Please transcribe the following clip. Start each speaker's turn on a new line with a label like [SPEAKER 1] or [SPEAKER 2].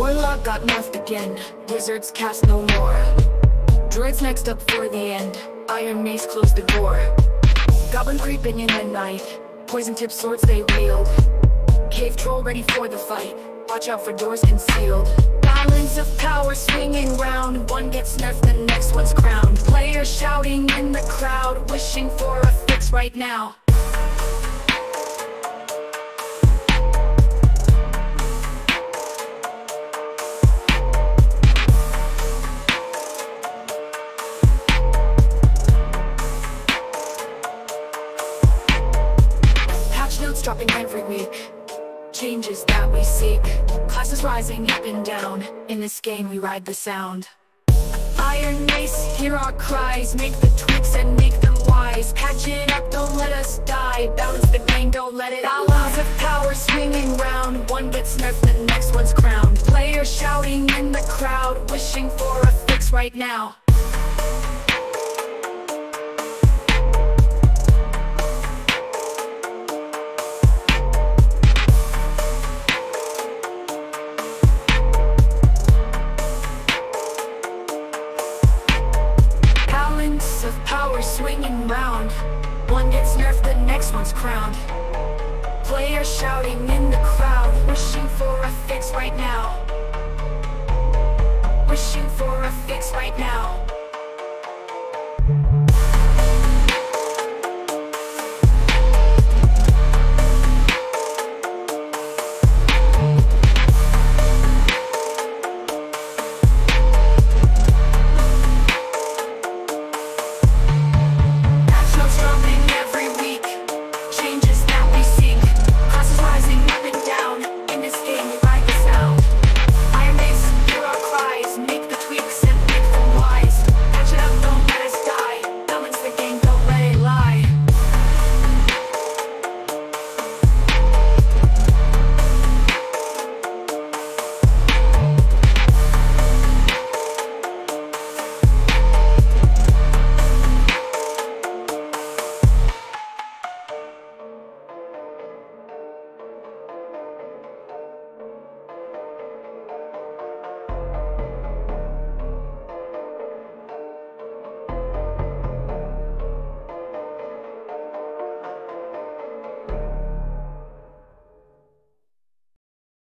[SPEAKER 1] Warlock got nerfed again, wizards cast no more. Druids next up for the end, Ironmace closed the door. Goblin creeping in the night, poison tip swords they wield. Cave troll ready for the fight, watch out for doors concealed. Balance of power swinging round, one gets nerfed the next one's crowned. Players shouting in the crowd, wishing for a fix right now Notes dropping every week. Changes that we seek. Classes rising up and down. In this game we ride the sound. Ironmace, hear our cries. Make the tweaks and make them wise. Patch it up, don't let us die. Balance the game, don't let it out. Laws of power swinging round. One gets nerfed, the next one's crowned. Players shouting in the crowd Wishing for a fix right now of power swinging round. One gets nerfed, the next one's crowned. Players shouting in the crowd Wishing for a fix right now.